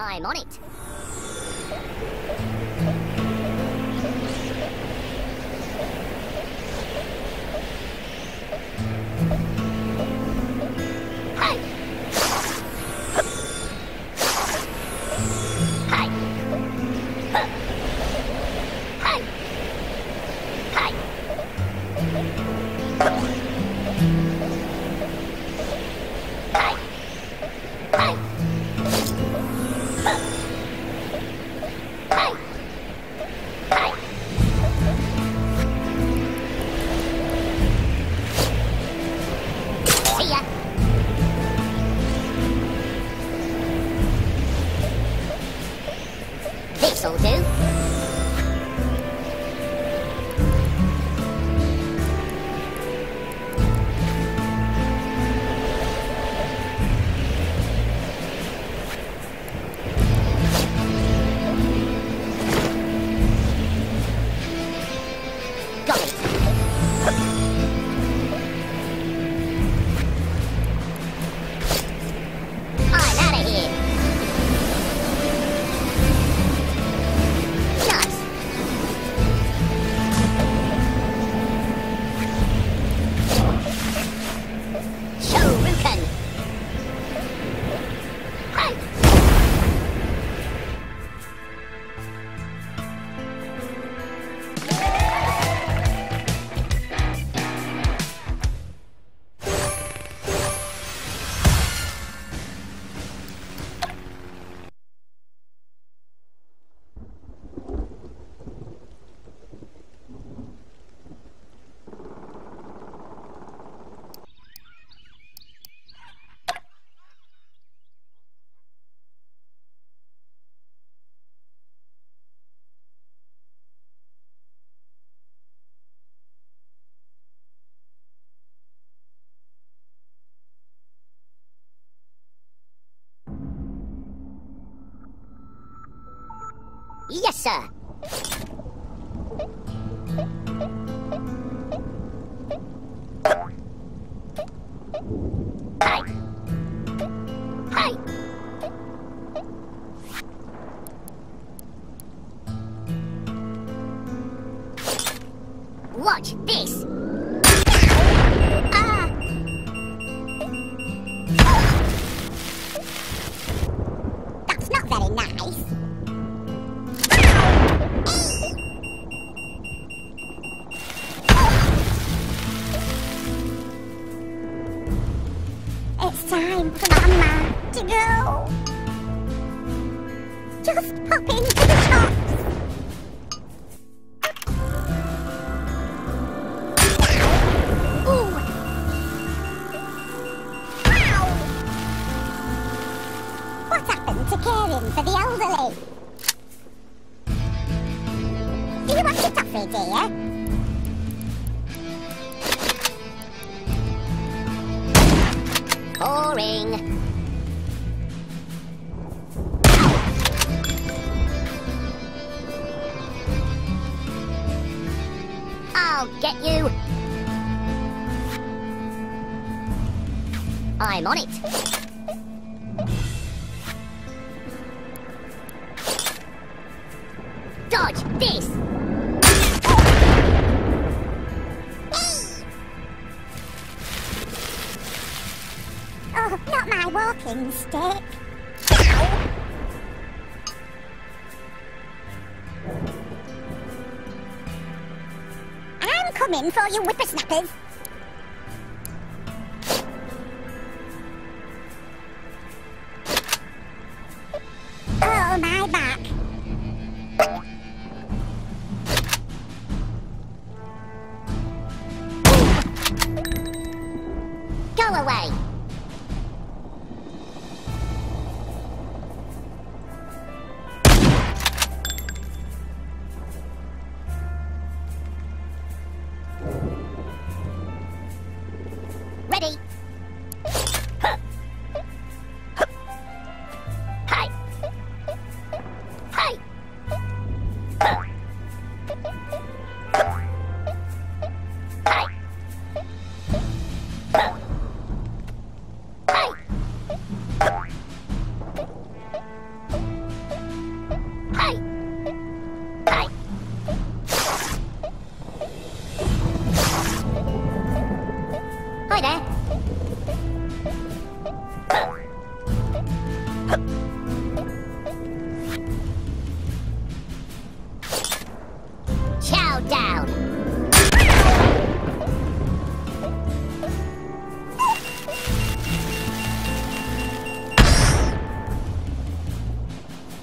I'm on it. Hey! Hey! 首先。Yes, sir. overlay. Do you want to stop for a day, yeah? Boring. I'll get you. I'm on it. I'm coming for you whippersnappers.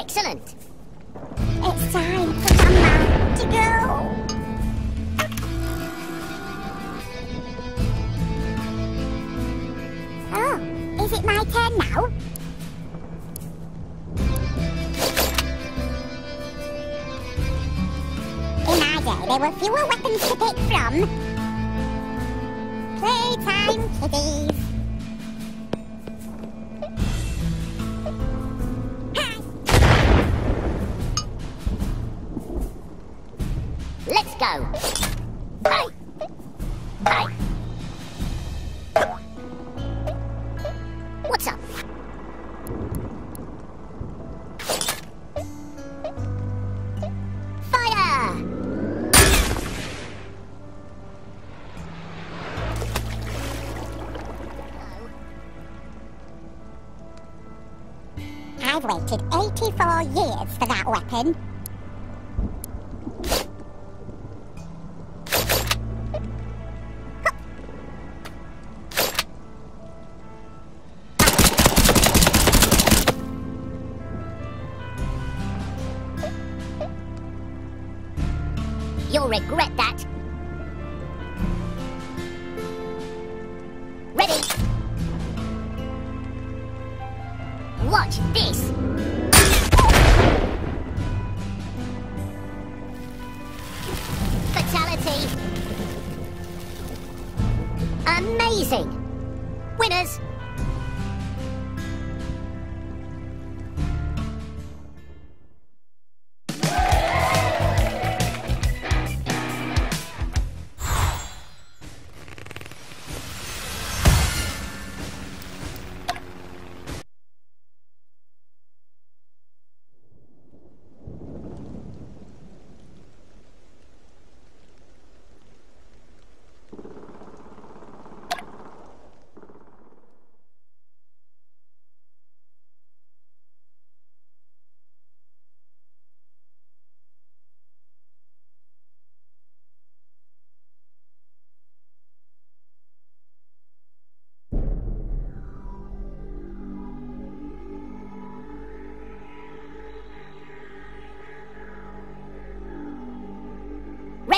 Excellent. It's time for Mama to go. Oh, is it my turn now? In my day, there were fewer weapons to pick from. Playtime, kiddies. Go. Hi. Hi. What's up? I've waited 84 years for that weapon. Watch this.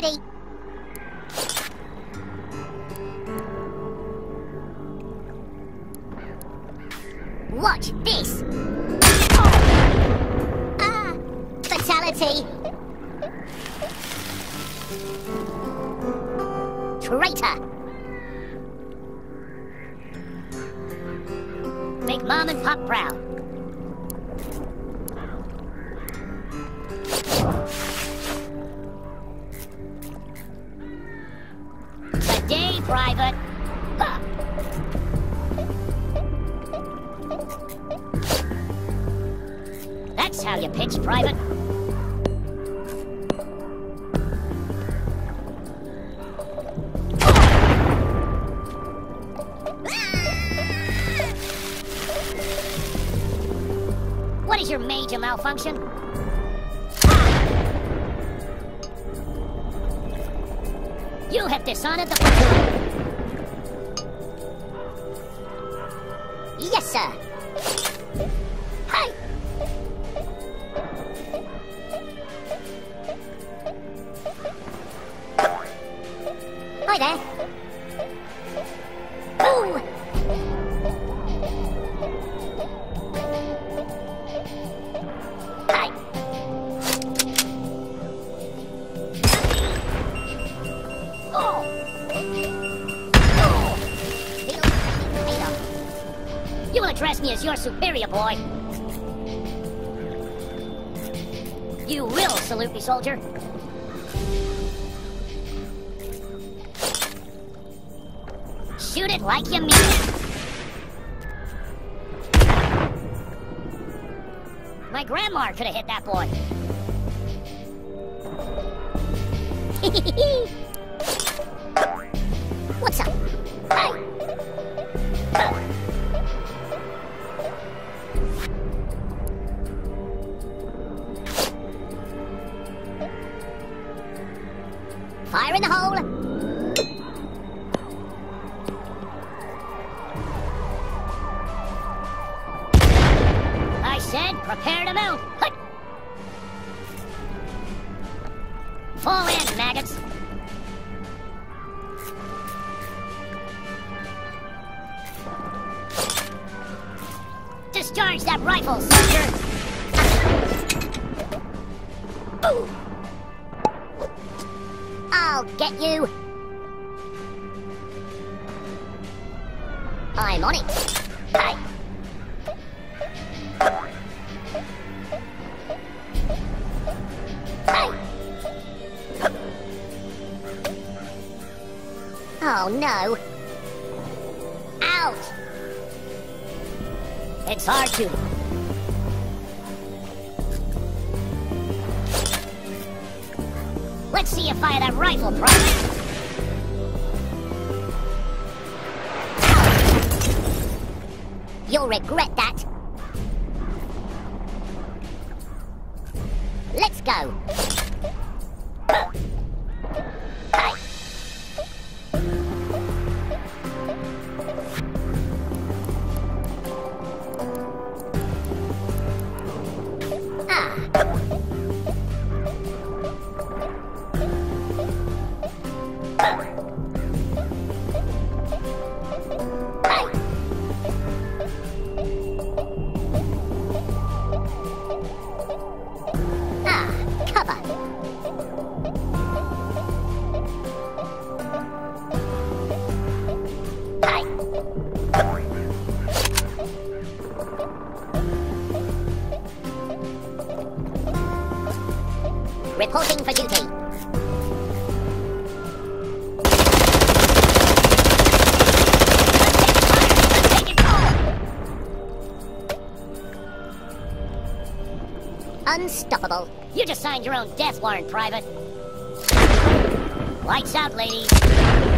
Ready? Watch this. Ah, fatality. Traitor. Make mom and pop proud. Your major malfunction? You have dishonored the. Yes, sir. Hi. Hi there. Superior, boy. You will salute me, soldier. Shoot it like you mean it. My grandma could have hit that boy. What's Fire in the hole. I said prepare to melt. Hut. Fall in, maggots. Discharge that rifle, soldier! Boom! I'll get you! I'm on it! Hey! Hey! Oh no! Out! It's hard to. Let's see you fire that rifle, Private. You'll regret that. Reporting for duty. Unstoppable. You just signed your own death warrant, Private. Lights out, ladies.